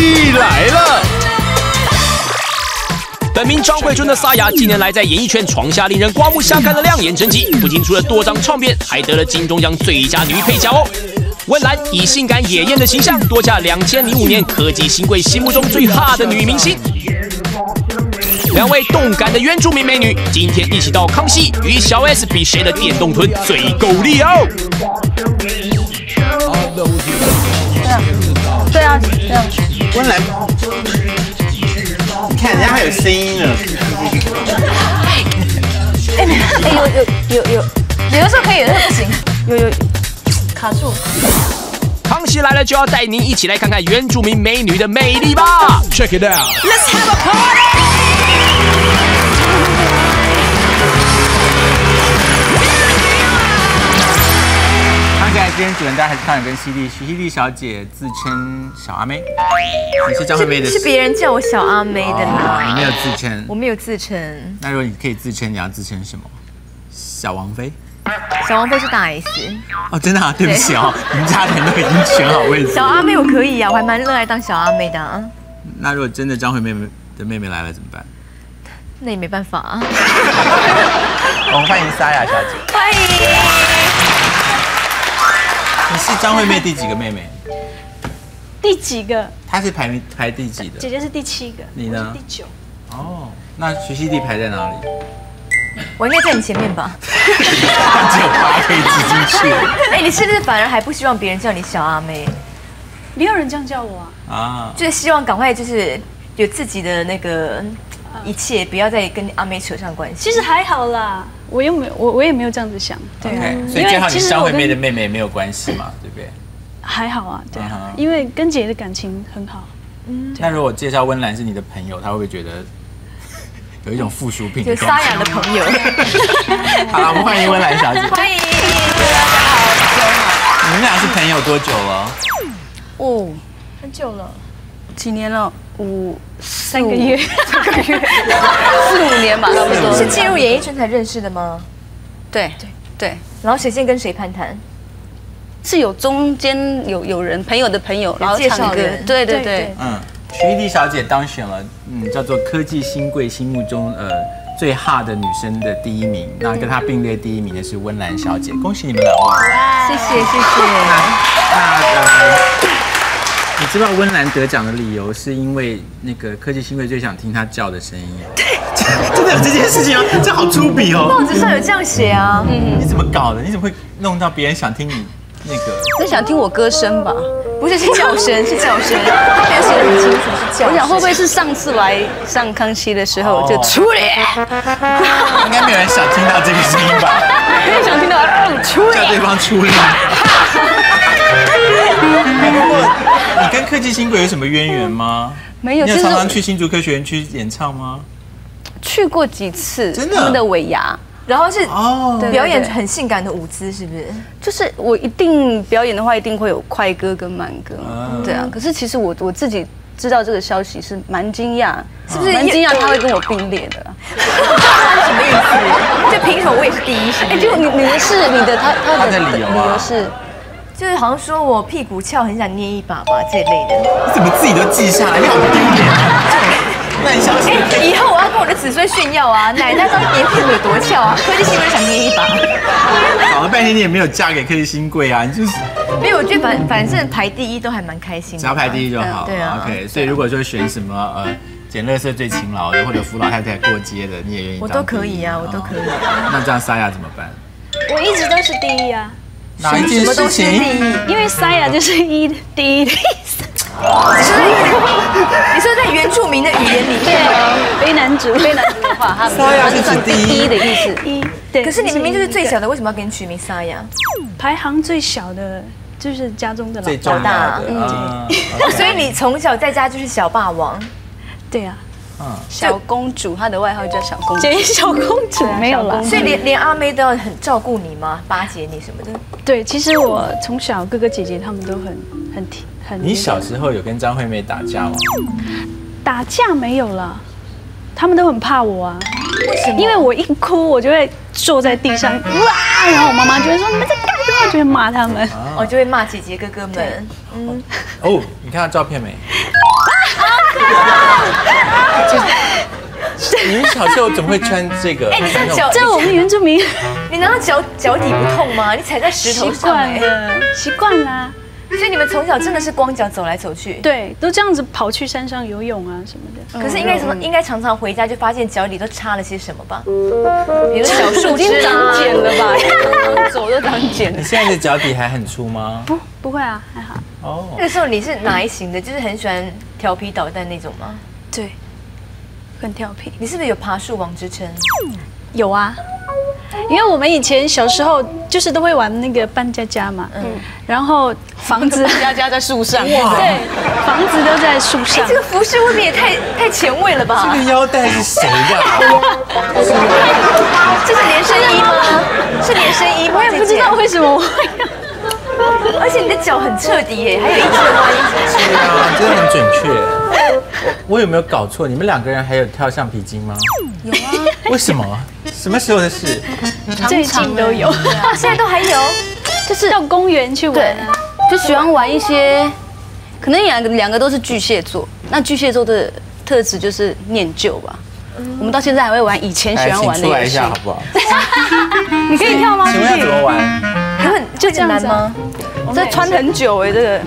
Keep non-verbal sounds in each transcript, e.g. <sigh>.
起来了。本名张惠春的沙哑，近年来在演艺圈创下令人刮目相看的亮眼成绩，不仅出了多张唱片，还得了金钟奖最佳女配角哦。温岚以性感野艳的形象夺下两千零五年科技新贵心目中最哈的女明星。两位动感的原住民美女，今天一起到康熙与小 S 比谁的电动臀最够力哦！对啊，对啊，温岚，你看人家还有声音呢。哎，哎，有有有有，有的时候可以，有的时候不行，有有卡住。康熙来了就要带您一起来看看原住民美女的魅力吧！Check it out，Let's have a party！天主人家还是康永跟犀利，徐犀利小姐自称小阿妹，你是张惠妹的，是别人叫我小阿妹的啦，你没有自称，我没有自称。那如果你可以自称，你要自称什么？小王妃。小王妃是大 S 哦，真的啊，对不起哦，<laughs> 你们家人都已经选好位置。小阿妹我可以啊，我还蛮热爱当小阿妹的。啊那如果真的张惠妹妹的妹妹来了怎么办？那也没办法啊。<laughs> 我们欢迎沙雅小姐。欢迎。你是张惠妹第几个妹妹？<laughs> 第几个？她是排名排第几的？姐姐是第七个。你呢？第九。哦，那徐熙娣排在哪里？我应该在你前面吧？<laughs> 只有八可以挤进去。<laughs> 哎，你是不是反而还不希望别人叫你小阿妹？没有人这样叫我啊。啊。就是希望赶快就是有自己的那个一切，不要再跟阿妹扯上关系。其实还好啦，我又没有我我也没有这样子想。对。所以最好你张惠妹的妹妹没有关系嘛，对不对？还好啊，对啊，因为跟姐的感情很好。嗯。那如果介绍温岚是你的朋友，他会不会觉得？有一种附属品，有沙哑的朋友。<laughs> 好了，我们欢迎温岚小姐。欢迎，大家好，你们俩是朋友多久了？哦，很久了，几年了？五三个月，三个月，<laughs> 四五年吧，<laughs> 差不多。是进入演艺圈才认识的吗？对对对。然后谁先跟谁攀谈？是有中间有有人朋友的朋友，然后唱歌。对对对，嗯。徐丽小姐当选了，嗯，叫做科技新贵心目中呃最哈的女生的第一名。那跟她并列第一名的是温岚小姐，恭喜你们两位！谢谢谢谢。那呃，你知道温岚得奖的理由是因为那个科技新贵最想听她叫的声音。对，<laughs> 真的有这件事情啊？这好粗鄙哦！报纸上有这样写啊。嗯，你怎么搞的？你怎么会弄到别人想听你那个？是想听我歌声吧？不是是叫声，是叫声，他没有写的很清楚是叫。我想会不会是上次来上康熙的时候就出脸？<laughs> 应该没有人想听到这个声音吧？<laughs> 没有想听到出脸，叫对方出脸。<laughs> 你跟科技新贵有什么渊源吗？没有，你有常常去新竹科学园区演唱吗？去过几次，真的，他们的尾牙。然后是哦，表演很性感的舞姿，是不是？就是我一定表演的话，一定会有快歌跟慢歌，对啊。可是其实我我自己知道这个消息是蛮惊讶，是不是？蛮惊讶他会跟我并列的，<laughs> 什么意思？就凭什么我也是第一？哎，就你你的是你的他他的理由是，就是好像说我屁股翘，很想捏一把吧这类的。你怎么自己都记下来？你好丢脸！那你相信？以后我要跟我的子孙炫耀啊！奶奶当年屁股有多翘啊！<laughs> 科技新贵想捏一把。搞了半天你也没有嫁给科技新贵啊！你就是。没有，我觉得反反正排第一都还蛮开心的。只要排第一就好。对啊。OK，所以如果说选什么呃捡垃圾最勤劳的，或者扶老太太过街的，你也愿意？我都可以啊，我都可以。那这样沙哑怎么办？我一直都是第一啊。哪一件事情？因为沙哑就是一第一的意思。你说，你说在原住民的语言里面，非男主非男主的话，他沙哑是指第一的意思。一，对。可是你明明就是最小的，为什么要给你取名沙哑？排行最小的，就是家中的老大。嗯。所以你从小在家就是小霸王。对呀。嗯。小公主，她的外号叫小公主。小公主没有了。所以连连阿妹都要很照顾你吗？巴结你什么的？对，其实我从小哥哥姐姐他们都很很挺。你小时候有跟张惠妹打架吗？打架没有了，他们都很怕我啊。为什么？因为我一哭，我就会坐在地上哇，然后我妈妈就会说你们在干什么？就会骂他们，我就会骂姐姐哥哥们。嗯。哦，你看到照片没？啊！你们小时候怎么会穿这个？哎，你这穿那种脚，这我们原住民你难道脚脚底不痛吗？你踩在石头习上习，惯了，习惯啦。所以你们从小真的是光脚走来走去。对，都这样子跑去山上游泳啊什么的。可是应该什么？应该常常回家就发现脚底都插了些什么吧？比如小树已经枝啊长茧了吧？<laughs> 走都长茧了你。现在的脚底还很粗吗？不，不会啊，还好。哦那，个时候你是哪一型的？就是很喜欢调皮捣蛋那种吗？对，很调皮。你是不是有爬树王之称？有啊，因为我们以前小时候就是都会玩那个搬家家嘛，嗯，然后房子家家在树上，对，房子都在树上这。个服饰未免也太太前卫了吧这？个腰带是谁的？<laughs> 这是连身衣吗？是连身衣吗？我也不知道为什么我会。<laughs> 而且你的脚很彻底耶，还有一侧弯。对啊，真的很准确。我我有没有搞错？你们两个人还有跳橡皮筋吗？有啊。为什么？什么时候的事？最近都有，啊，现在都还有。就是到公园去玩啊。就喜欢玩一些，可能两个两个都是巨蟹座，那巨蟹座的特质就是念旧吧。我们到现在还会玩以前喜，欢玩的游戏出来一下。好不好？<laughs> 你可以跳吗？请问要怎么玩？很就这样难吗？这穿很久哎，这个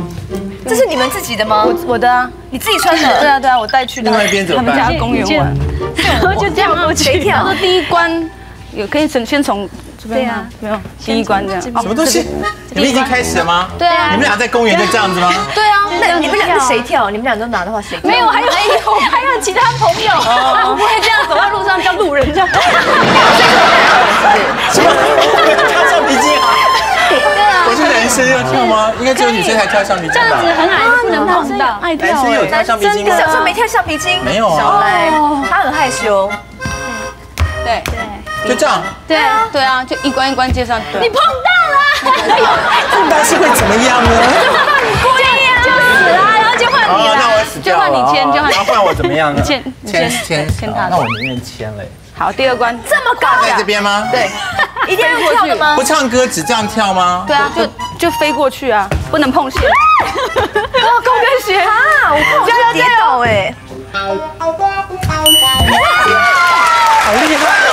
这是你们自己的吗？我我的啊，你自己穿的 <laughs> 对？啊对啊，我带去的另外一边怎他么办们家公园玩。然后 <laughs> 就跳过去。谁跳他说第一关有可以先先从这边吗对啊？没有，第一关这样。什么东西？你们已经开始了吗？对啊你们俩在公园就这样子吗？<laughs> 对啊，那你们俩是谁跳？你们俩都拿的话谁跳？没有，还有还有 <laughs> 还有其他朋友，我不会这样走在路上叫路人这样。什么？跳橡皮筋啊？我是男生要跳吗？应该只有女生才跳橡皮筋这样子吧？很矮不能碰到。爱男生有跳橡皮筋吗小时候吗？没跳橡皮筋？没有啊他很害羞。对就这样，对啊对啊，就一关一关接上。你碰到了，碰到是会怎么样呢？就死了，然后就换你了。就换你签就换你然后换我怎么样呢？牵牵牵牵牵他哦那我宁愿签嘞。好，第二关这么高在这边吗？对一定要用跳的吗不？唱歌只这样跳吗？对啊，就就飞过去啊，不能碰线。<laughs> 高跟鞋啊！我怕我会跌倒哎。好厉害哦！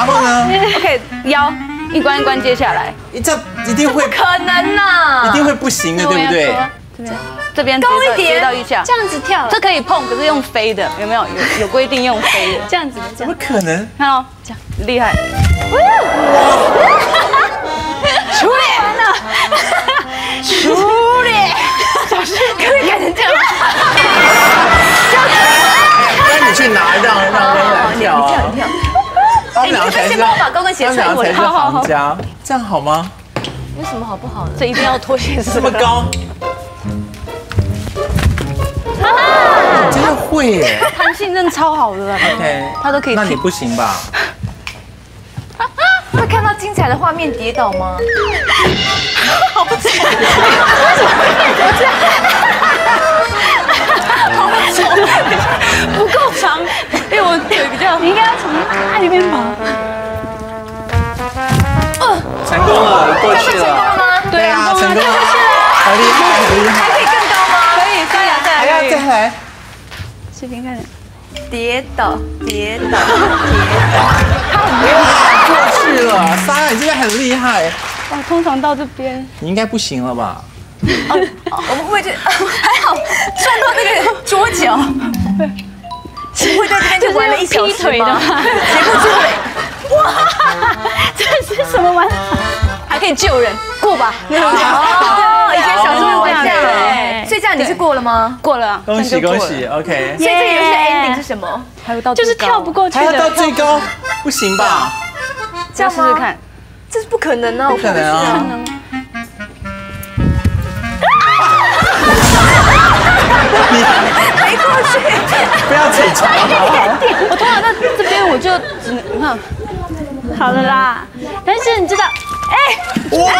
然后呢？OK，腰一关一关接下来，这一定会可能呐，一定会不行的，对不对？这边接到高一点接到一下，这样子跳，这可以碰，可是用飞的，有没有？有有规定用飞的，这样子这怎么。可能？看哦，这样厉害。可以改成这样。那你去拿让让薇来跳啊！跳。他们两个才是，你先帮我把高跟鞋他们两个才是穿过来行家，这样好吗？有什么好不好的？这一定要脱鞋子，这么高，真的会耶弹性真的超好的啊。！OK，他都可以那你不行吧？会看到精彩的画面跌倒吗？好不够长，因为我腿比较，你应该要从那里面跑。成功了，过去成功了了。吗？对啊，成功了，好厉害，好厉害！还可以更高吗？可以再来再还要再来，视频看。跌倒，跌倒，跌倒。哇过去了。莎雅，你真的很厉害，哇，通常到这边，你应该不行了吧？我们会不会就还好撞到那个桌角？不会在这边就 <laughs> 玩了一小时劈腿的吗？吗结果最后这是什么玩法？还可以救人，过吧。哦，以前小时候会玩这样，对所以这样你是过了吗？过了啊，恭喜恭喜，OK。所以这个游戏的 ending 是什么？还有到就是跳不过去还要到。最高，不行吧？这样吗试试看，这是不可能啊！不可能啊！没过去。不要紧张，好不好？我通常在这边我就只能你看，好了啦，但是你知道，哎，哇！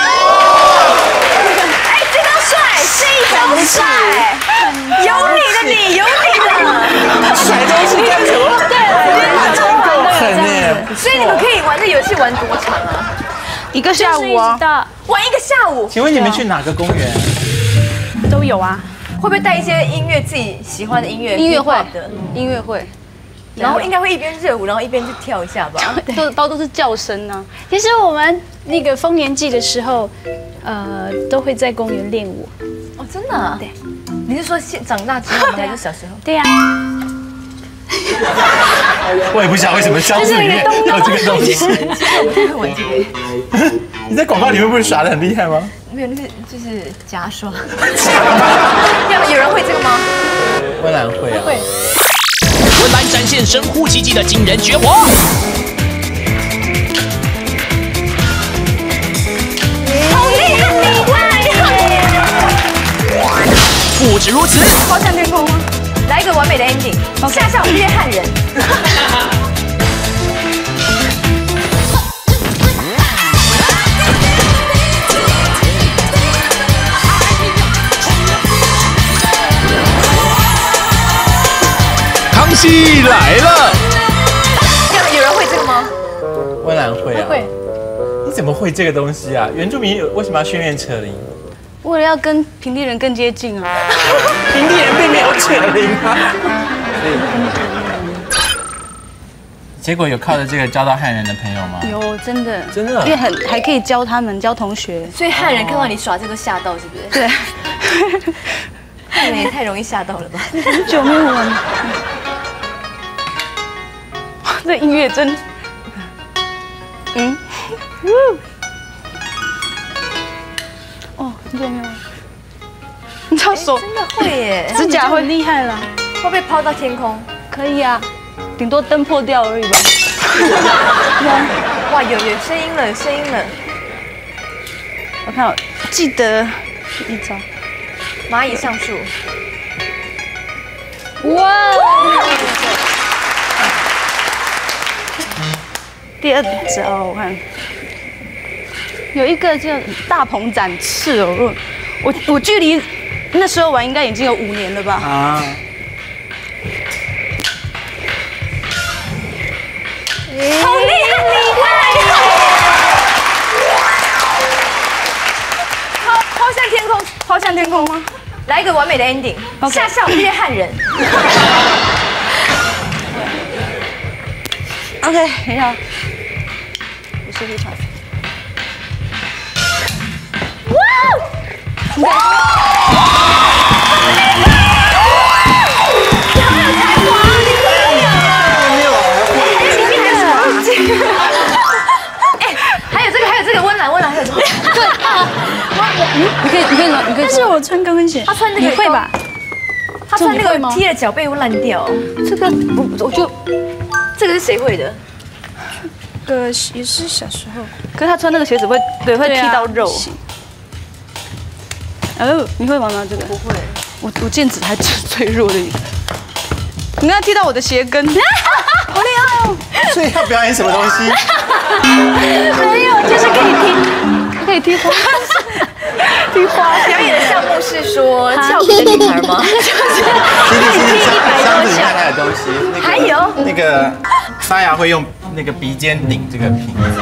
哎，这招帅，这一招帅，有你的你，有你的。甩东西干什么？对，真够狠耶！所以你们可以玩这游戏玩多长啊？一个下午啊玩一个下午。请问你们去哪个公园？都有啊。会不会带一些音乐自己喜欢的音乐？音乐会的，音乐会，然后应该会一边热舞，然后一边去跳一下吧。都都都是叫声啊。其实我们那个丰年祭的时候，呃，都会在公园练舞。哦，真的、啊？对。你是说现长大之后吗？还是小时候？对呀、<laughs> 我也不知道为什么箱子里面有这个东西。<laughs> 你在广告里面不是耍的很厉害吗？没有，那是就是假耍。<laughs> 有有人会这个吗？温岚会啊。温岚展现神乎其技的惊人绝活。好厉害不止如此，抛向天空吗？来一个完美的 ending。下下五月汉人。康熙来了。有有人会这个吗？温岚会啊。会。你怎么会这个东西啊？原住民有为什么要训练扯铃？为了要跟平地人更接近啊。<laughs> 平地人并没有潜力啊。结果有靠着这个交到汉人的朋友吗？有真的真的因为很还可以教他们教同学。所以汉人看到你耍这个吓到是不是？对，汉人也太容易吓到了吧？很久没有玩。<laughs> 这音乐真，嗯，哦，很久没有。你知道手真的会耶，指甲会很厉害了。会被抛到天空。可以啊，顶多灯破掉而已吧。<laughs> 哇，有有声音了，有声音了。我看我记得一招，蚂蚁上树。哇！第二招我看有一个叫大鹏展翅哦，我我距离那时候玩应该已经有五年了吧？啊。好厉害！抛抛向天空，抛向天空吗？来一个完美的 ending。下下五月汉人。OK，等一下，我试试看。还有这个，还有这个温岚，温岚还有这个。你可以，你可以，你可以但是我穿高跟鞋，他穿这个你会吧？他穿那个踢了脚背会烂掉。这个我我就，这个是谁会的？个也是小时候，可是他穿那个鞋子会对会踢到肉。是哦，你会玩吗？这个不会，我我剑指还是最弱的一个。你刚才踢到我的鞋跟，好厉害哦！所以要表演什么东西？没有，就是可以踢。可以踢花，<laughs> 踢花表演的项目是说跳皮的女孩吗？其实其实箱箱子里面还有东西。那个还有那个沙哑会用那个鼻尖顶这个瓶子。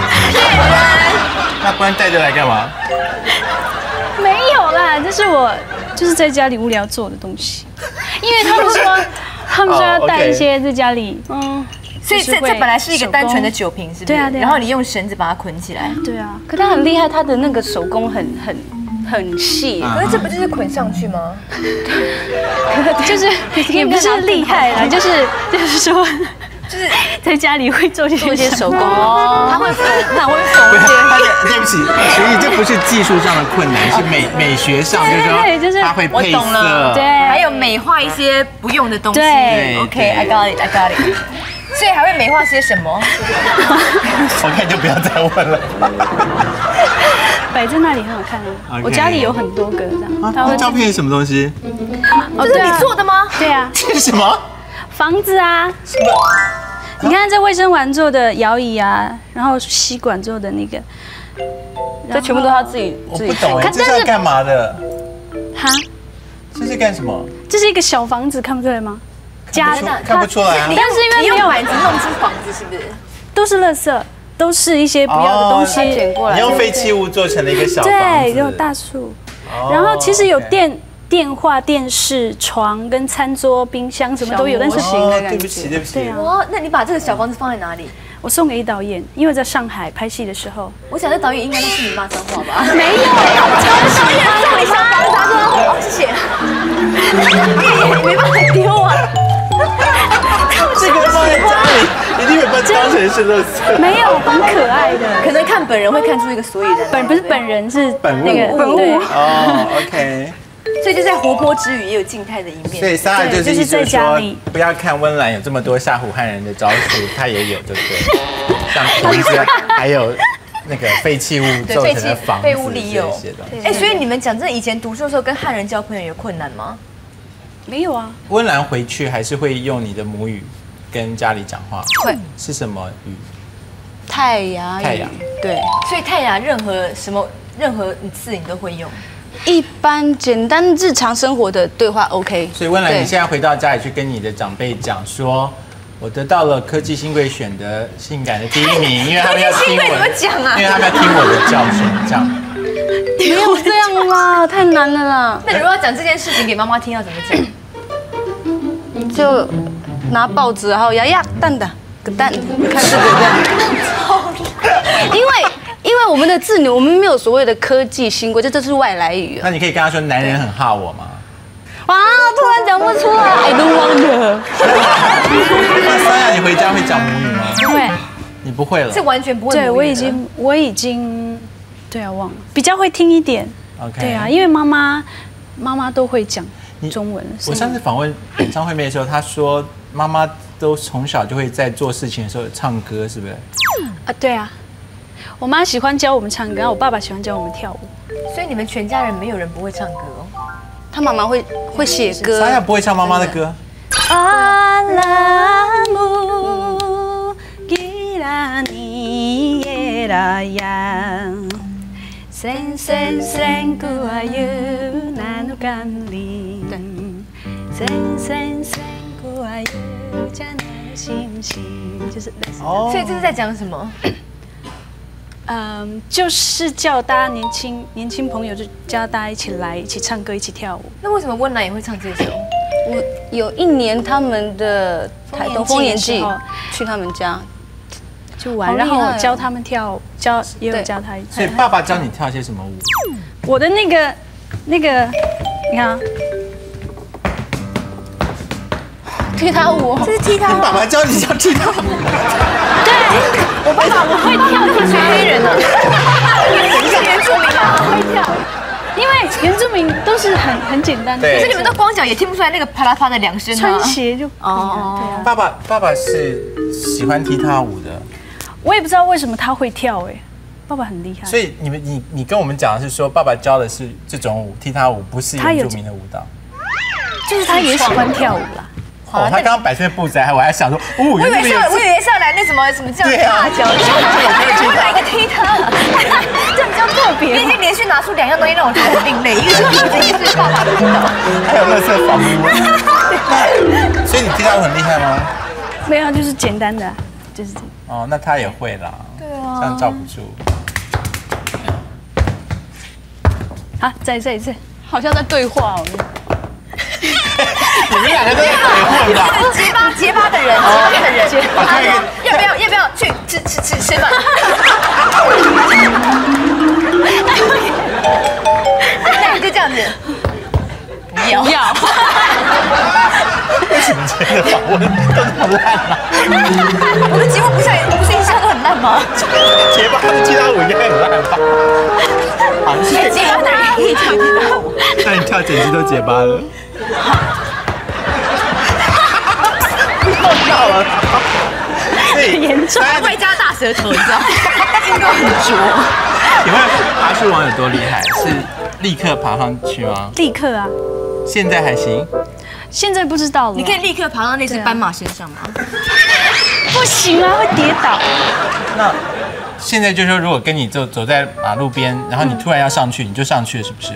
那不然带着来干嘛？没有啦，这是我就是在家里无聊做的东西，因为他们说 <laughs> 他们说要带一些在家里，嗯，所以这这本来是一个单纯的酒瓶，是不是？对啊对啊然后你用绳子把它捆起来。对啊，可他很厉害，他的那个手工很很很细。啊可是这不就是捆上去吗？<laughs> 就是 <laughs> 也不是厉害啦，就是就是说就是 <laughs> 在家里会做一些做一些手工他会缝，他会缝一些。对不起，所以这不是技术上的困难，是美美学上，就是对就是说他会配我懂。对，还有美化一些不用的东西。对，OK，I got it，I got it。所以还会美化些什么？<laughs> 我看就不要再问了。摆在那里很好看啊 OK。我家里有很多个这样，它啊，会照片是什么东西？哦，这是你做的吗？对啊，这 <laughs> 是什么？房子啊。你看这卫生丸做的摇椅啊，然后吸管做的那个，这全部都他自己自己我不懂哎，看但是这是要干嘛的？哈，这是干什么？这是一个小房子，看不出来吗？家的看不出来啊你。但是因为没有你用板子弄出房子，是不是？都是垃圾，都是一些不要的东西。哦捡过来你用废弃物做成了一个小房子。对，有大树，然后其实有电电话、电视、床跟餐桌、冰箱什么都有，但是行的感觉对不起，对不起。对啊哇，那你把这个小房子放在哪里？我送给导演，因为在上海拍戏的时候，我想这导演应该都是你骂脏话吧？<laughs> 没有，导演送你小房子，他说哦，谢谢。没办法丢啊。这个放在家里，一定会把它当成是垃圾。没有，很可爱的。可能看本人会看出一个所以然，本不是本人是本物那个本物哦，OK。所以就在活泼之余也有静态的一面。所以就是就是在家里，不要看温岚有这么多吓唬汉人的招数，她也有，对不对？<laughs> 像瓶子，还有那个废弃物 <laughs> 造成的房子废物利用这些的。哎，所以你们讲真的，以前读书的时候跟汉人交朋友有困难吗？没有啊，温岚回去还是会用你的母语跟家里讲话，会是什么语？泰雅语泰雅对，所以泰雅任何什么任何字你都会用。一般简单日常生活的对话 OK。所以温岚，对你现在回到家里去跟你的长辈讲说。我得到了科技新贵选的性感的第一名，因为他们要怎 <laughs> 么我，讲啊因为他们要听我的教训，这样。没有这样啦，太难了啦，那你如果要讲这件事情给妈妈听，要怎么讲？就拿报纸，然后呀呀蛋蛋个蛋，你看这个这样。<laughs> 因为因为我们的字，我们没有所谓的科技新规，这这是外来语啊。那你可以跟他说，男人很怕我吗？哇，突然讲不出来，I don't want。那三亚，你回家会讲母语吗？<laughs> 不会，你不会了这。完全不会。对我已经我已经对啊忘了，比较会听一点。OK。对啊，因为妈妈妈妈都会讲中文。我上次访问张惠妹的时候，她说妈妈都从小就会在做事情的时候唱歌，是不是？啊，对啊，我妈喜欢教我们唱歌，然后我爸爸喜欢教我们跳舞。所以你们全家人没有人不会唱歌哦。他妈妈会会写歌三，亚不会唱妈妈的歌，阿拉姆吉拉尼耶拉呀。Sen sen sen kuayu nanu kanli Sen sen sen kuayu jangan sim sim 就是类似哦所以这是在讲什么？嗯，就是叫大家年轻年轻朋友就叫大家一起来一起唱歌一起跳舞。那为什么温岚也会唱这首？我有一年他们的台东丰年祭丰年祭的时候去他们家，就玩，然后我教他们跳，教也有教他一所以爸爸教你跳些什么舞？我的那个那个，你看踢踏舞。哦，这是踢踏爸爸教你教踢踏舞，我爸爸我会跳，是黑人啊，你是原住民啊。会跳，因为原住民都是很很简单的，可是你们都光脚也听不出来那个啪啦啪的两声穿啊。鞋就哦对啊，爸爸爸爸是喜欢踢踏舞的，我也不知道为什么他会跳哎，爸爸很厉害，所以你们你你跟我们讲的是说，爸爸教的是这种舞，踢踏舞不是原住民的舞蹈。就是他也喜欢跳舞啦。哦，他刚刚摆出的步子，还我还想说，哦，我以为是要，我以为是要来那什么什么这样对啊踏脚，<laughs> 我来一个踢踏，这样比较特别。你已经连续拿出两样东西让我觉得很另类，一个是布子，一个是爸爸听到。还有乐色房屋。<laughs> 所以你踢踏舞很厉害吗？没有，就是简单的啊，就是这样。哦，那他也会啦。对啊，这样罩不住。好，再一次再一次，好像在对话哦。你们两个都在鬼混吧？结巴结巴的人，结巴的人，好像一个要不要要不要去吃吃吃吃饭？那你就这样子，不要。为什么今天的访问都这么烂啊？我的节目不是不是一向都很烂吗？结巴的踢踏舞应该很烂吧？好，谢谢。结巴的人可以跳踢踏舞。那你跳简直都结巴了。又到了。很严重外加大舌头，你知道吗？运动很拙。请问爬树王有多厉害？是立刻爬上去吗？立刻啊，现在还行？现在不知道了，你可以立刻爬到那只斑马身上吗？不行啊，会跌倒。那现在就是说，如果跟你走走在马路边，然后你突然要上去，你就上去了，是不是？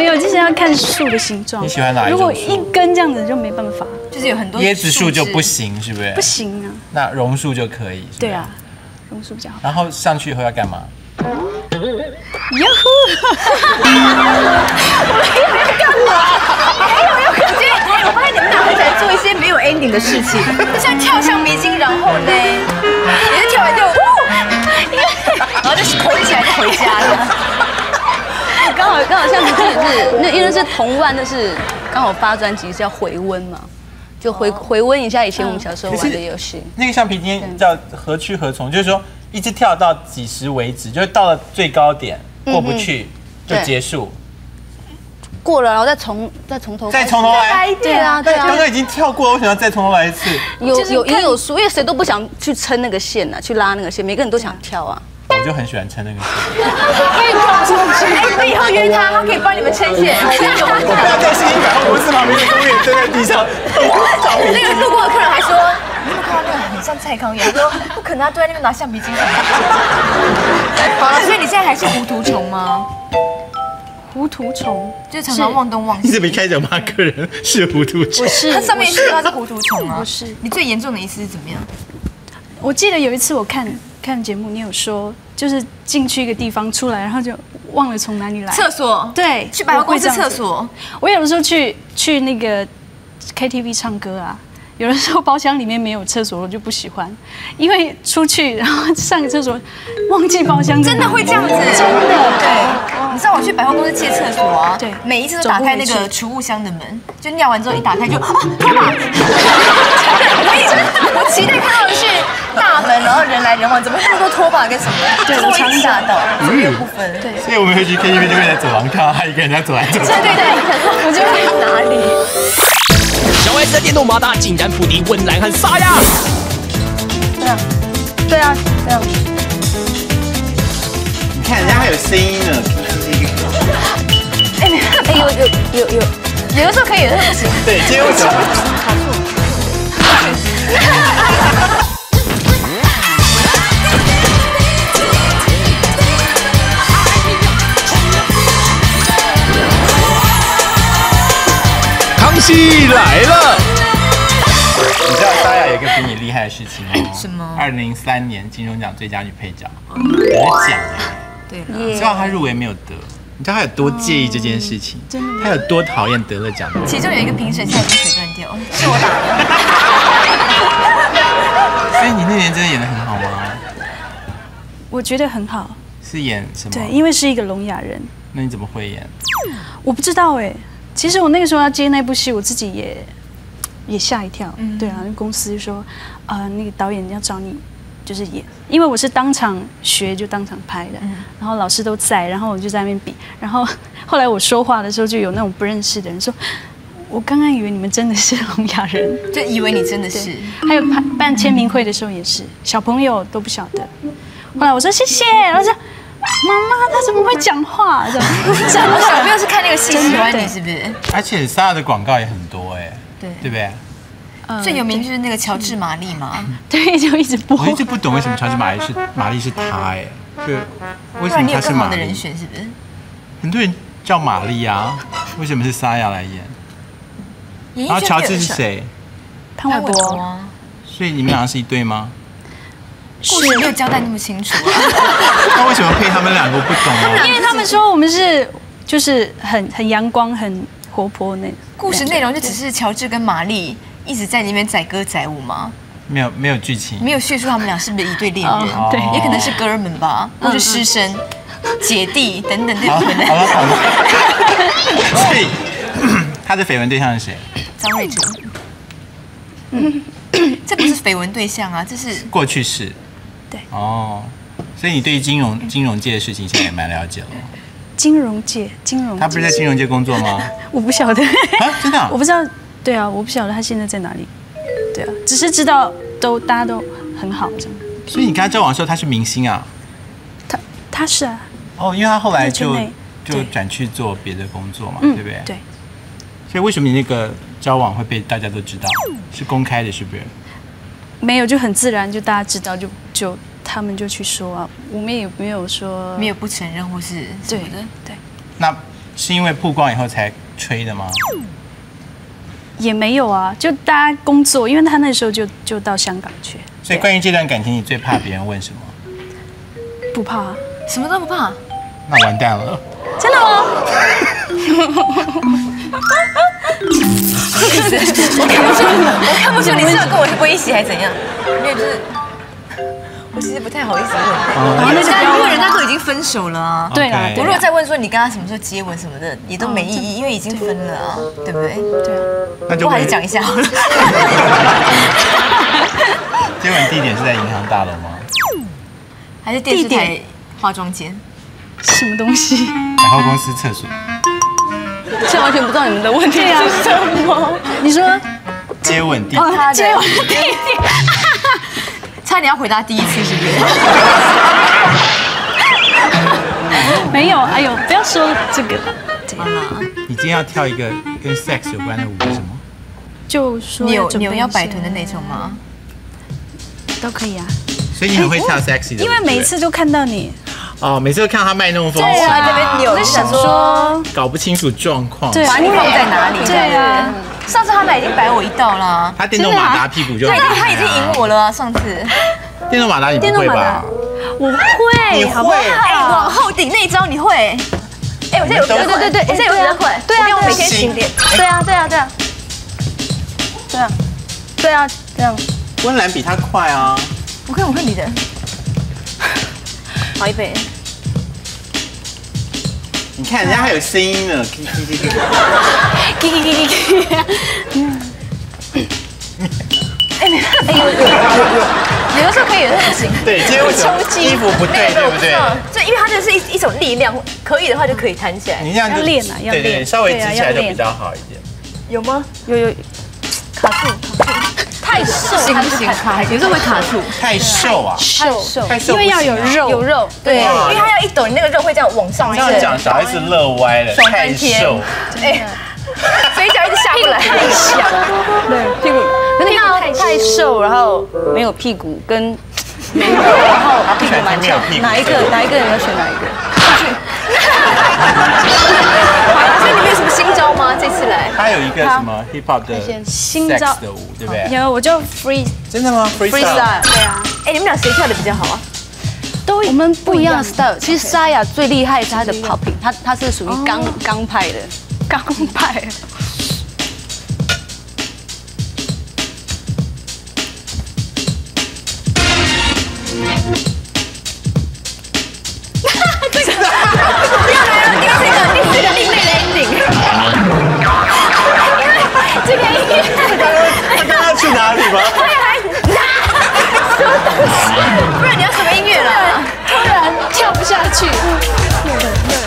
没有，就是要看树的形状。你喜欢哪一如果一根这样子就没办法，就是有很多椰子树就不行。是不是？不。行啊。那榕树就可以。对啊。，榕树比较好。然后上去以后要干嘛？<laughs> 哟呼！我发现你们俩很喜欢做一些没有 ending 的事情，像跳橡皮筋，然后呢，<laughs> 也是跳完就呜，<laughs> 然后就捆起来就回家了。<laughs> 刚好刚好橡皮筋也是，那因为是同万，那是刚好发专辑是要回温嘛，就回回温一下以前我们小时候玩的游戏。那个橡皮筋叫何去何从，就是说一直跳到几时为止，就是到了最高点过不去就对结束，过了，然后再从再从头再从头来。对啊对啊刚，刚已经跳过了，为什么要再从头来一次？有有赢有输，因为谁都不想去撑那个线啊，去拉那个线，每个人都想跳啊。我就很喜欢撑那个线。哎，你们以后约他，他可以帮你们撑线。我不要在新一百货公司旁边的公园蹲在地上 <laughs> 那个路过的客人还说，你有没有看到那个很像蔡康永？他说不可能，他蹲在那边拿橡皮筋。好了，所以你现在还是糊涂虫吗？糊涂虫就常常忘东忘西你西。怎么一开始就骂客人是糊涂虫？是他上面写他是糊涂虫啊。不是你最严重的一次是怎么样？我记得有一次我看看节目，你有说就是进去一个地方出来，然后就忘了从哪里来。厕所。对，去百货公司。厕所。我有的时候去去那个 KTV 唱歌啊，有的时候包厢里面没有厕所，我就不喜欢，因为出去然后上个厕所忘记包厢真的会这样子，真的对。你知道我去百货公司借厕所啊，对每一次都打开那个储物箱的门，就尿完之后一打开就 <laughs> 啊，拖把。我一直我期待看到的是大门，然后人来人往，怎么那么多拖把跟什么？对所以我我常一吓到，左右不分。对所以我们会去 KTV 就会在走廊看到他一个人在走来走去。对对，<laughs> 我就会哪里？小 S 的电动马达竟然不敌温岚和沙哑。对啊，对啊，对啊。你看人家还有声音呢。哎，有有有有，有的时候可以，有的时候不行。对，今天为什么？康熙来了，有一个比你厉害的事情哦？什么二零零三年金钟奖最佳女配角得奖哎，对了，你知道她入围没有得，你知道他有多介意这件事情？真的，她有多讨厌得了奖的？其中有一个评审现在已经腿断掉，是我打的。<laughs> 所以你那年真的演的很好吗？我觉得很好。是演什么？对，因为是一个聋哑人，那你怎么会演？我不知道哎。其实我那个时候要接那部戏，我自己也也吓一跳。对啊，那公司就说，啊、那个导演要找你，就是演，因为我是当场学就当场拍的，然后老师都在，然后我就在那边比，然后 <laughs> 后来我说话的时候就有那种不认识的人说，我刚刚以为你们真的是聋哑人。<laughs> 就以为你真的是。还有办办签名会的时候也是，小朋友都不晓得。后来我说谢谢，然后说妈妈他怎么会讲话？这样这样我小朋友是看那个戏喜欢你，是不是？而且 s a 的广告也很多哎，对对不对？最有名就是那个乔治玛丽嘛，<laughs> 对，就一直播。我一直不懂为什么乔治玛丽是玛丽是她哎，就为什么不然你有她是玛丽的人？选是不是？很多人叫玛丽啊，为什么是沙哑来演？然后乔？治是谁？潘玮柏啊，所以你们两个是一对吗？故事没有交代那么清楚啊。<laughs> 那为什么配他们两个？我不懂哦。因为他们说我们是就是很很阳光、很活泼那故事内容就只是乔治跟玛丽一直在里面载歌载舞吗？没有没有剧情，没有叙述他们俩是不是一对恋人，哦对也可能是哥们吧，或是师生、姐弟等等都有好可能。好了好了。<laughs> 所以 <clears throat> 他的绯闻对象是谁？张瑞哲，这不是绯闻对象啊，这是过去式。对。哦，所以你对于金融金融界的事情现在也蛮了解了。金融界，金融。他不是在金融界工作吗？<laughs> 我不晓得，啊，真的啊、<laughs> 我不知道。对啊，我不晓得他现在在哪里。对啊，只是知道都大家都很好这样。所以你跟他交往的时候他是明星啊？他他是啊，哦，因为他后来就就转去做别的工作嘛，嗯，对不对？。对，所以为什么你那个交往会被大家都知道？是公开的，是不是？没有就很自然，就大家知道，就就他们就去说啊，我们也没有说没有不承认或是什对么的。对，那是因为曝光以后才吹的吗？也没有啊，就大家工作，因为他那时候就就到香港去，所以关于这段感情，你最怕别人问什么？不怕啊，什么都不怕，那完蛋了。真的吗？<laughs> 我看不出我看不出你是要跟我不一起还是怎样，因为就是。我其实不太好意思问，哦人家因为人家都已经分手了啊。对啦 OK 我如果再问说你跟他什么时候接吻什么的，也都没意义，因为已经分了啊，对不对？对啊，那就问我还是讲一下好了。<laughs> 接吻地点是在银行大楼吗？还是电视台化妆间？什么东西？百货公司厕所。现在完全不知道你们的问题是什么。你说接吻地他的接吻差点要回答第一次，是不是？<laughs> 没有？哎呦，不要说这个，这个你今天要跳一个跟 sex 有关的舞是什么？就说你有准备你有要摆臀的那种吗？都可以啊，所以你很会跳 sexy 的舞，因为每次都看到你，哦，每次都看到他卖弄风对啊，情，这边扭，我在想说说，搞不清楚状况。对把你放在哪里？对啊，上次他们已经摆我一道啦，他电动马达屁股就他已很厉害啊经他已经赢我了啊，上次。电动马达你不会吧？我你会，好不好？会？哎，往后顶那一招你会？哎，我现在有你们都会对对对，我现在有比较会，对啊对啊我每天勤练。对啊，对啊，对啊，对啊，对啊，这样，温岚比他快啊！我看我看你的，<laughs> 好一倍。你看人家还有声音呢，叽叽叽叽。叽叽叽叽叽，有的时候可以，有的时候不行。对，今天为什么衣服不对，对不对？就因为它这是一一种力量，可以的话就可以弹起来。你这样就要练啊要对对，练稍微直起来就比较好一点。有吗？有有，太瘦行不行？卡，有时候会卡住。太瘦啊，瘦瘦太瘦因为要有肉，有肉，对，因为它要一抖，你那个肉会这样往上这样讲小孩子乐歪了，太爽翻天。瘦。哎，嘴角一直下不来，太小。对，屁股，可是你看哦太瘦，然后没有屁股，跟没有，然后屁股。蛮翘，哪一个哪一个你要选哪一个？<laughs> 他有一个什么 hip hop 的新招。的舞，对不对？有我就 free 真的吗？Freestyle，对啊，哎，你们俩谁跳的比较好啊？都我们不一样的 style。其实沙哑最厉害是她的 popping，她她是属于刚刚派的。刚派，第去哪里吗？不然你要什么音乐啦？突然跳不下去，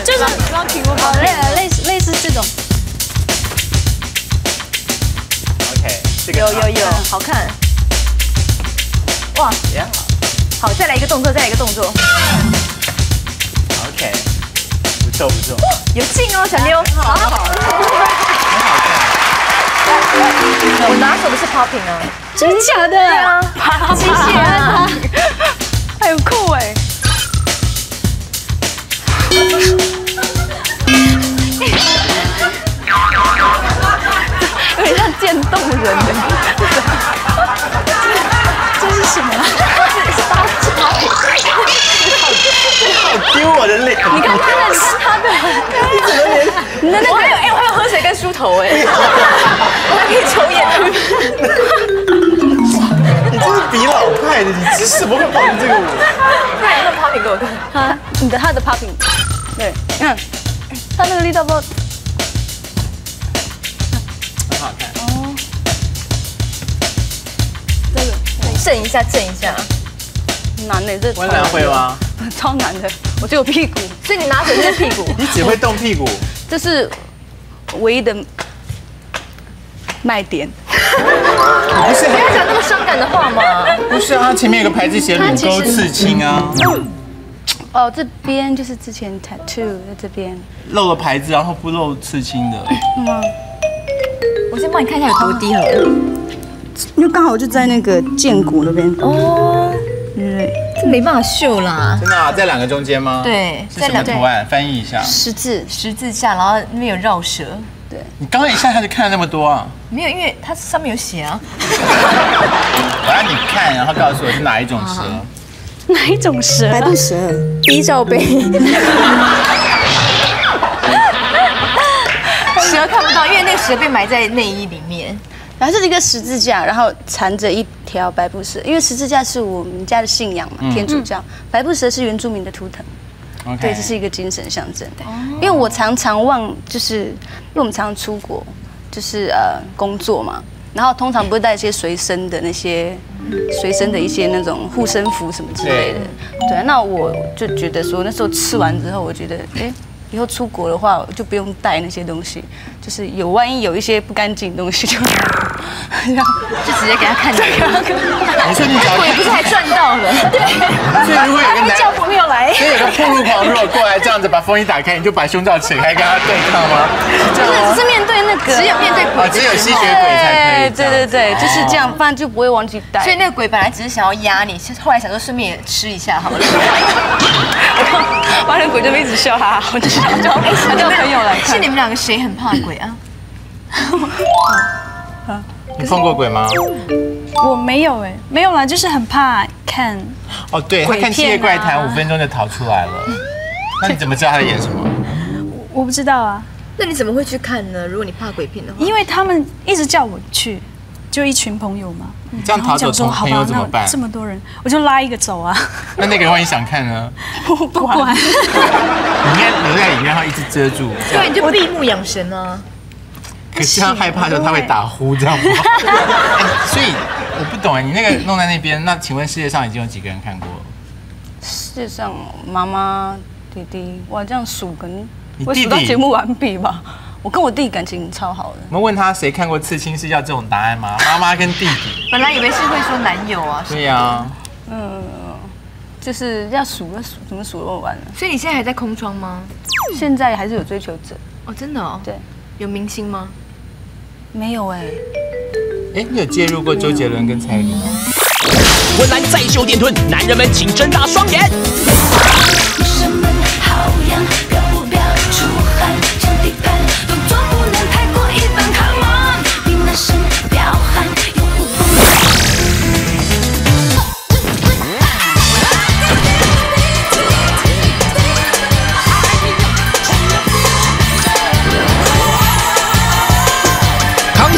就是好类类似类似这种，OK，这个有有有，好看。哇，Yeah，好，再来一个动作，再来一个动作，OK，不错不错，有劲哦，小妞。好，好，好我拿手的是 popping 啊。真假的？对啊，机械啊。很酷哎，有点像渐冻人的，这是什么？看，丢我的脸！你看他的，你看他的，你的那个，我还有哎，我还有喝水跟梳头哎，我还可以抽烟。你真是比老派的，你这怎么会跑成这个舞？不然你弄 popping 给我看。他你的他的 popping，对，你看他那个力道不知道很好看。震一下，震一下。难呢，这温岚会吗？<laughs> 超难的，我只有屁股，所以你拿手就是屁股。<laughs> 你只会动屁股，这是唯一的卖点。不是不要讲那么伤感的话嘛。不是啊？它前面有个牌子写乳沟刺青啊，哦，这边就是之前 tattoo 在这边，露了牌子然后不露刺青的。我先帮你看一下有多低好了。因为刚好就在那个剑骨那边，哦，对？这没办法秀啦。真的啊，在两个中间吗？对是什么图案？翻译一下。十字十字架，然后那边有绕蛇。你刚刚一下下就看了那么多啊！没有，因为它上面有写啊。我让你看，然后告诉我是哪一种蛇。哪一种蛇？白肚蛇，B 罩杯。蛇看不到，因为那个蛇被埋在内衣里面。然后这是一个十字架，然后缠着一条白布蛇，因为十字架是我们家的信仰嘛，天主教。白布蛇是原住民的图腾对，这是一个精神象征。对因为我常常忘，就是因为我们常常出国，就是呃工作嘛，然后通常不会带一些随身的那些随身的一些那种护身符什么之类的。对，那我就觉得说那时候吃完之后，我觉得哎。以后出国的话，就不用带那些东西，就是有万一有一些不干净的东西就，然后就直接给他看这个，你说你只要鬼不是还赚到了？对所以如果有个男，叫朋友来。所以有个破路狂如果过来这样子把风衣打开，你就把胸罩扯开跟他对抗吗？是这样？只是面对那个，只有面对啊，鬼，只有吸血鬼才可以。对对对，就是这样，不然就不会忘记带。所以那个鬼本来只是想要压你，后来想说顺便也吃一下好了。<laughs> 完了鬼就一直笑哈哈，我就想就哎，他叫朋友来看。是你们两个谁很怕鬼啊？<laughs> 你碰过鬼吗？我没有哎，没有啦，就是很怕看。哦，对，他看《七夜怪谈》五分钟就逃出来了。那你怎么知道他在演什么？我不知道啊，那你怎么会去看呢？如果你怕鬼片的话，因为他们一直叫我去，就一群朋友嘛。这样逃走讲说好朋友吧，怎么办那这么多人，我就拉一个走啊，<laughs> 那那个人万一想看呢？<laughs> 不管。<laughs> 你应该留在里面，然后一直遮住。对，你就闭目养神啊。可是他害怕的时候他会打呼，这样吗？哎 <laughs> 所以我不懂哎，你那个弄在那边，那请问世界上已经有几个人看过？世界上妈妈、弟弟，哇，这样数可能你会数到节目完毕吧。我跟我弟感情超好的，我们问他谁看过刺青是要这种答案吗？<laughs> 妈妈跟弟弟。本来以为是会说男友啊，对呀，嗯，就是要数要数，怎么数落完了。所以你现在还在空窗吗？现在还是有追求者，哦，真的哦。对，有明星吗？没有哎、哎，你有介入过周杰伦跟蔡依林吗？温岚再秀电臀，男人们请睁大双眼。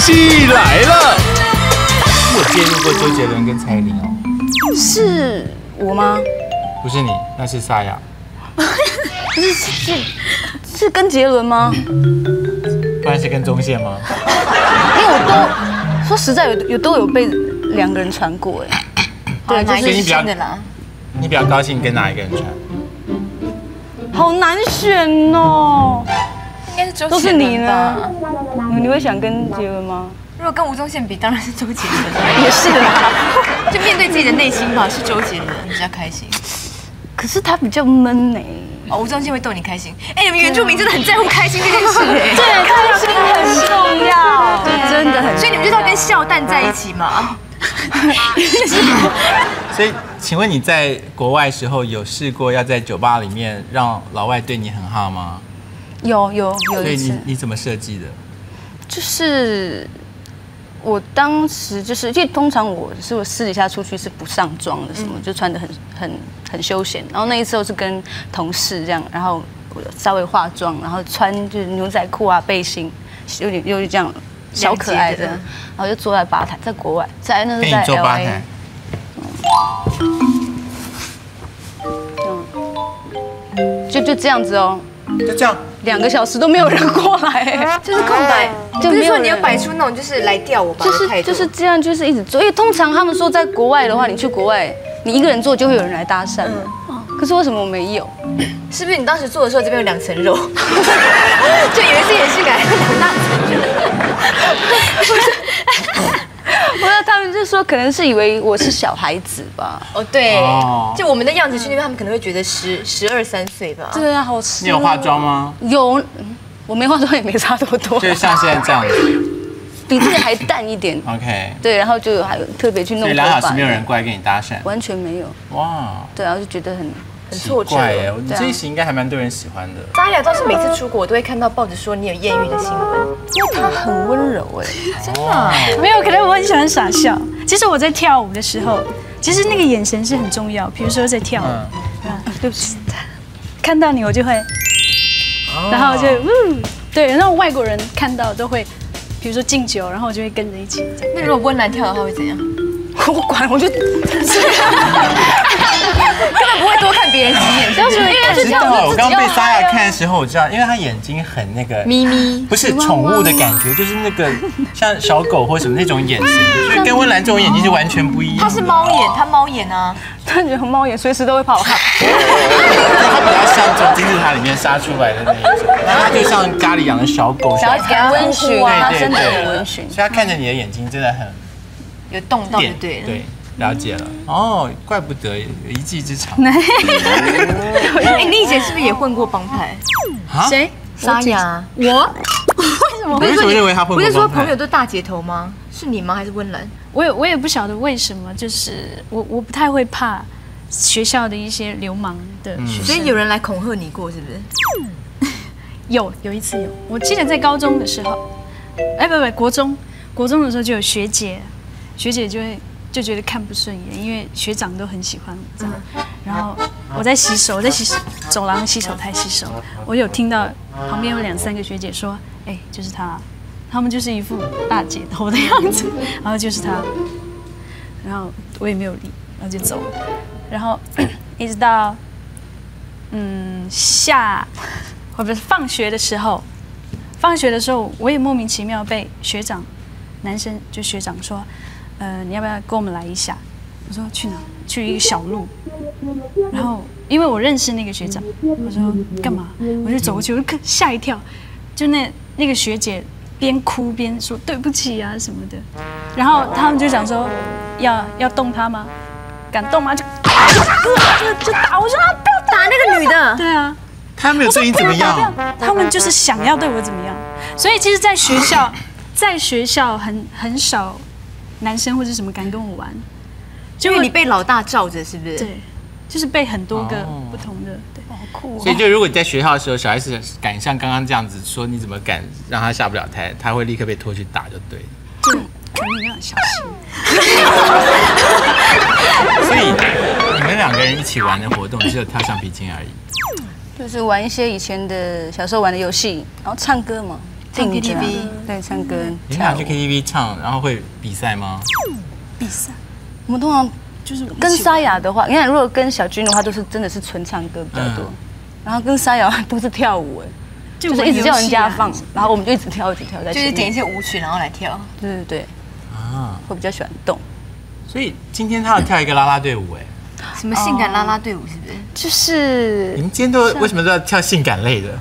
康熙来了，你有介入过周杰伦跟蔡依林哦？是我吗？不是你，那是沙哑，<laughs> 是是是跟杰伦吗？不然是跟中线吗？因为我都说实在有有都有被两个人传过哎。对，哪一个是所以你比较真的啦？你比较高兴跟哪一个人传？好难选哦，应该是周都是杰你呢伦吧？你你会想跟杰伦吗？如果跟吴宗宪比，当然是周杰伦。也是啦，<laughs> 就面对自己的内心吧，是周杰伦比较开心。可是他比较闷呢。哦，吴宗宪会逗你开心。哎，你们原住民真的很在乎开心这件事哎。对，开心很重要，真的很。所以你们就是要跟笑蛋在一起嘛？<laughs> 所以，请问你在国外时候有试过要在酒吧里面让老外对你很好吗？有有有所以一次。你，你怎么设计的？就是我当时就是，因为通常我是我私底下出去是不上妆的，什么就穿的很很很休闲。然后那一次我是跟同事这样，然后我稍微化妆，然后穿就是牛仔裤啊背心，有点有点这样小可爱的，然后就坐在吧台，在国外，在那是在吧 A，台，就就这样子哦，就这样。两个小时都没有人过来，<laughs> 就是空白，就没有不是说你要摆出那种就是来钓我吧就是就是这样，就是一直做。因为通常他们说在国外的话，你去国外，你一个人做就会有人来搭讪。哦可是为什么我没有？是不是你当时做的时候这边有两层肉？<laughs> 就有一次也是感觉两大层肉。<laughs> <laughs> 不是，他们就说可能是以为我是小孩子吧。哦，对哦，就我们的样子去那边，他们可能会觉得十十二三岁吧。对啊，好吃。你有化妆吗？有，嗯我没化妆也没差多多，就是像现在这样子。比这个还淡一点。OK，对，然后就还有特别去弄所以两小时没有人过来跟你搭讪。完全没有。哇，对啊，我就觉得很很奇挫折。怪耶！你这一期应该还蛮多人喜欢的。张雅倒是每次出国，我都会看到报纸说你有艳遇的新闻，因为他很温柔哎。真的啊。没有，可能我很喜欢傻笑。其实我在跳舞的时候，其实那个眼神是很重要，比如说在跳舞，嗯对不起，看到你我就会，哦然后就嗯，对，然后外国人看到都会，比如说敬酒，然后我就会跟着一起。那如果温岚跳的话会怎样？我管，我就 <laughs> 根本不会多看别人几眼？因为知道了，我刚刚被沙雅看的时候，我知道，因为他眼睛很那个咪咪，不是宠物的感觉，就是那个像小狗或什么那种眼神，所以跟温岚这种眼睛是完全不一样的。它是猫眼，它猫眼啊，感觉猫眼随时都会跑看。它比较像从金字塔里面杀出来的那一种，然后它就像家里养的小狗，想要给它温驯啊，对对真的对很温驯。所以它看着你的眼睛真的很有动到就电，对了。对，了解了。哦，怪不得有一技之长。<laughs> 哎，你以前是不是也混过帮派？啊？谁？沙哑。我？为什么？你为什么认为他混过不是说朋友都大姐头吗？是你吗？还是温岚？我也我也不晓得为什么，就是我我不太会怕学校的一些流氓的学生。所以有人来恐吓你过，是不是？<laughs> 有有一次有，我记得在高中的时候，哎不不，国中国中的时候就有学姐，学姐就会就觉得看不顺眼，因为学长都很喜欢我这样。然后我在洗手，我在洗手走廊洗手台洗手，我有听到旁边有两三个学姐说，哎，就是他，他们就是一副大姐头的样子，然后就是他，然后我也没有理，然后就走了，然后一直到嗯下。或者放学的时候，放学的时候我也莫名其妙被学长，男生就学长说，呃，你要不要跟我们来一下？我说去哪？去一个小路。然后因为我认识那个学长，我说干嘛？我就走过去，我就吓一跳，就那那个学姐边哭边说对不起啊什么的，然后他们就讲说要要动她吗？敢动吗？就就就打，我说啊不要打打那个女的，对啊。他们有对你怎么样？他们就是想要对我怎么样，所以其实，在学校，在学校很很少男生或者什么敢跟我玩，因为你被老大罩着，是不是？对，就是被很多个哦不同的，对，好酷所以就如果你在学校的时候，小孩子敢像刚刚这样子说，你怎么敢让他下不了台？他会立刻被拖去打就对了。就肯定要很小心。所以你们两个人一起玩的活动只有跳橡皮筋而已。就是玩一些以前的小时候玩的游戏，然后唱歌嘛，唱定着啊 KTV 对，唱歌。你们俩去 KTV 唱，然后会比赛吗？比赛。我们通常就是跟沙雅的话，你看如果跟小军的话，都是真的是纯唱歌比较多。嗯，然后跟沙雅都是跳舞，哎，就是一直叫人家放，然后我们就一直跳，一直跳在就是点一。些舞曲，然后来跳。对对对，啊，会比较喜欢动。所以今天他要跳一个啦啦队舞，哎，什么性感啦啦队舞，是不是？就是你们今天都为什么都要跳性感类的？<laughs>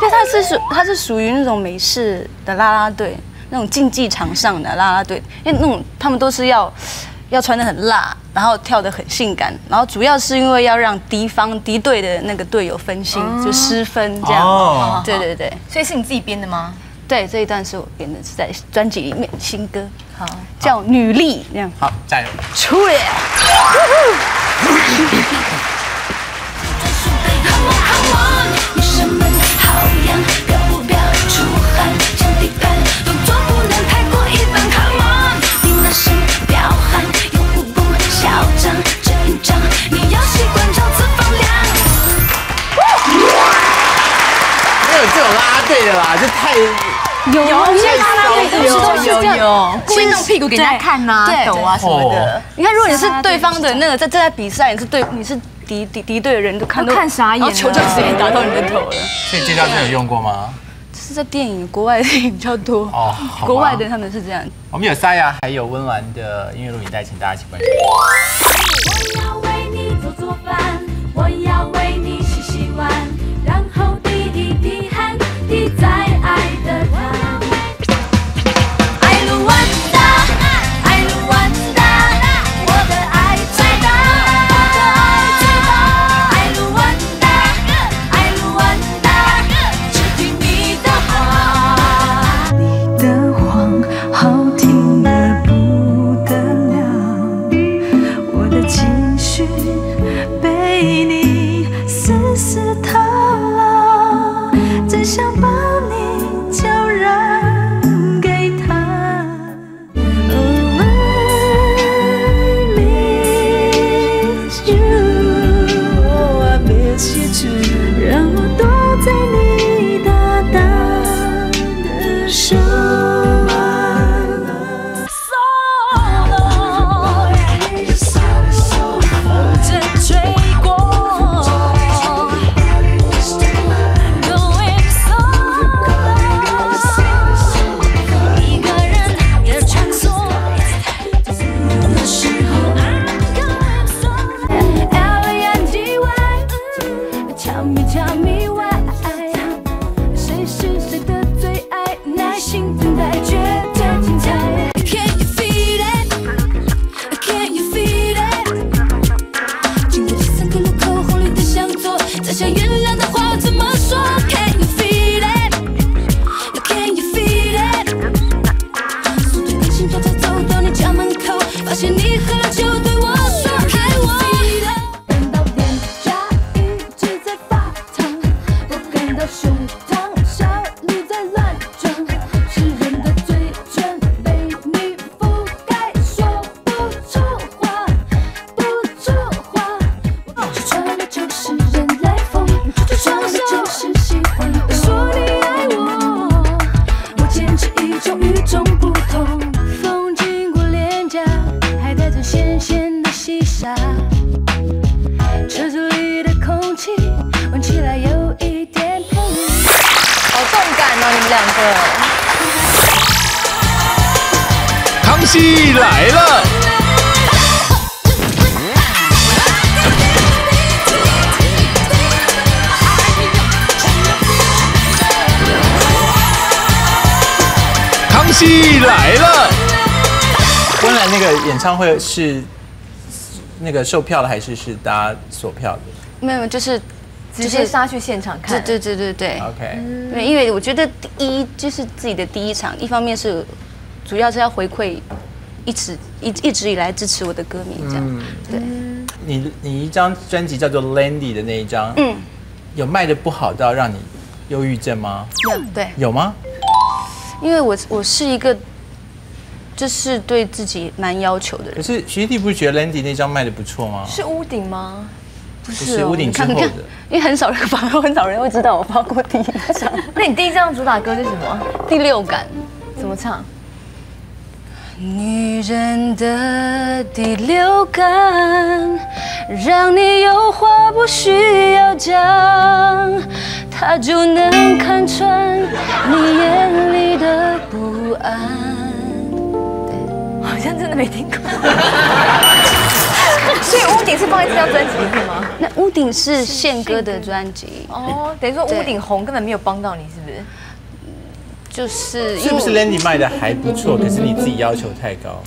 对，它是属它是属于那种美式的啦啦队，那种竞技场上的啦啦队，因为那种他们都是要要穿的很辣，然后跳的很性感，然后主要是因为要让敌方敌对的那个队友分心，就失分这样。哦对对对所以是你自己编的吗？对，这一段是我编的，是在专辑里面新歌，好叫《女力》这样。好，加油！出来。女生们好不飙出汗，抢地盘，动作不能太过一般。Come on，你那身彪悍，用武功嚣张，这一仗你要习惯朝此放凉。没有这种啦啦队的啦，这太有有些啦啦队有有有有，故意弄屁股给人家看呐，对抖啊什么的。你看，如果你是对方的那个在正在比赛，你是对你是敌敌敌对的人，都看都看傻眼了然后球就直接打到你的头了。所以这招真有用过吗？是在电影，国外的电影比较多。哦，国外的他们是这样。我们有沙哑，还有温岚的音乐录影带，请大家一起观赏。我要为你做做饭，我要为你洗洗碗，然后滴滴滴汗滴在康熙来了，温岚那个演唱会是那个售票的，还是是大家锁票的？没有，就是直接杀去现场对看，对对对对，？OK，对，因为我觉得第一就是自己的第一场，一方面是主要是要回馈一直一一直以来支持我的歌迷这样，对，你你一张专辑叫做《Landy》的那一张，嗯，有卖的不好到让你忧郁症吗？有对，有吗？因为我我是一个就是对自己蛮要求的人，可是徐弟不是觉得《Landy》那张卖的不错吗？是屋顶吗？不不是屋顶之后的，<laughs> 因为很少人反而 <laughs> 很少人会知道我发过第一张 <laughs> 那你第一张主打歌是什么？第六感。怎么唱？女人的第六感，让你有话不需要讲，她就能看穿你眼里的不安。好像真的没听过。所以屋顶是放在这张专辑里面吗？那屋顶是宪哥的专辑，哦，等于说屋顶红根本没有帮到你，是不是？就是是不是为 Landy 卖的还不错？可是你自己要求太高。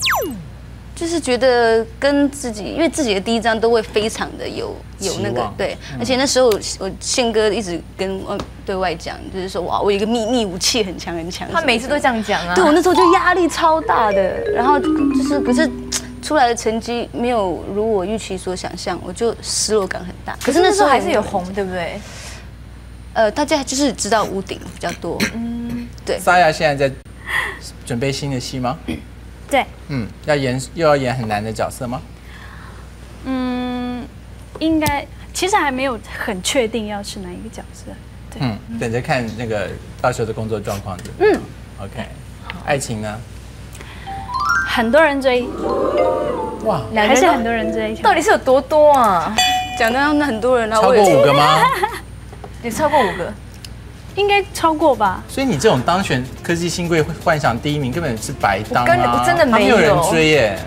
就是觉得跟自己，因为自己的第一张都会非常的有有那个对，而且那时候我我宪哥一直跟外对外讲，就是说哇，我有一个秘密武器很强很强。他每次都这样讲啊。对我那时候就压力超大的，然后就是可是出来的成绩没有如我预期所想象，我就失落感很大。可是那时候还是有红，对不对？呃，大家就是知道屋顶比较多，沙哑现在在准备新的戏吗？<coughs> 对，嗯，要演又要演很难的角色吗？嗯，应该其实还没有很确定要是哪一个角色。对，嗯，等着看那个到时候的工作状况。嗯，OK。爱情呢？很多人追，哇，两个人都还是很多人追。到底是有多多啊？讲到那很多人啊，超过五个吗？<laughs> 有超过五个。应该超过吧？所以你这种当选科技新贵幻想第一名，根本是白当我跟啊！我真的他没有人没有追耶。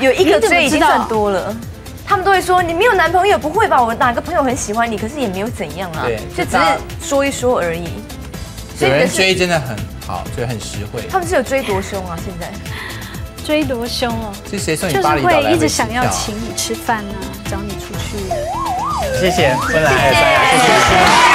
有一个追已经算多了。他们都会说你没有男朋友，不会吧？我哪个朋友很喜欢你，可是也没有怎样啊对，就只是说一说而已。所有人以追真的很好，所以很实惠。他们是有追多凶啊？现在追多凶哦，是谁送你就是巴厘岛来回会一直想要请你吃饭啊，找你出去。谢谢芬兰还有沙哑，谢谢。